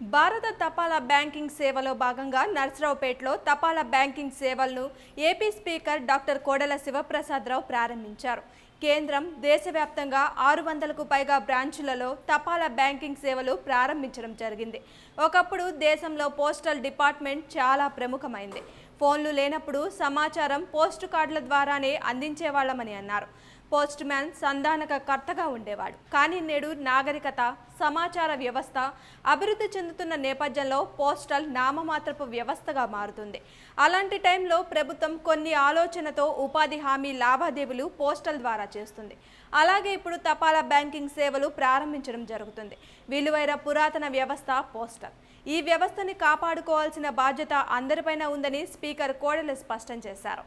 భారత తపాలా బ్యాంకింగ్ సేవలో భాగంగా నర్సరావుపేటలో తపాలా బ్యాంకింగ్ సేవలను AP speaker doctor Kodela Sivaprasadarao ప్రారంభించారు. కేంద్రం దేశవ్యాప్తంగా ఆరు వందలకు పైగా బ్రాంచులలో తపాలా బ్యాంకింగ్ సేవలు ప్రారంభించడం జరిగింది. ఒకప్పుడు దేశంలో పోస్టల్ డిపార్ట్మెంట్ చాలా ప్రముఖమైంది. ఫోన్లు లేనప్పుడు సమాచారం పోస్ట్ కార్డుల ద్వారానే అందించేవాళ్ళమని అన్నారు. పోస్ట్ మ్యాన్ సంధానక కర్తగా ఉండేవాడు. కానీ నేడు నాగరికత సమాచార వ్యవస్థ అభివృద్ధి చెందుతున్న నేపథ్యంలో పోస్టల్ నామమాత్రపు వ్యవస్థగా మారుతుంది. అలాంటి టైంలో ప్రభుత్వం కొన్ని ఆలోచనతో ఉపాధి హామీ లావాదేవీలు పోస్టల్ ద్వారా చేస్తుంది. అలాగే ఇప్పుడు తపాలా బ్యాంకింగ్ సేవలు ప్రారంభించడం జరుగుతుంది. విలువైన పురాతన వ్యవస్థ పోస్టల్. ఈ వ్యవస్థని కాపాడుకోవాల్సిన బాధ్యత అందరిపైన ఉందని స్పీకర్ కోడెల స్పష్టం చేశారు.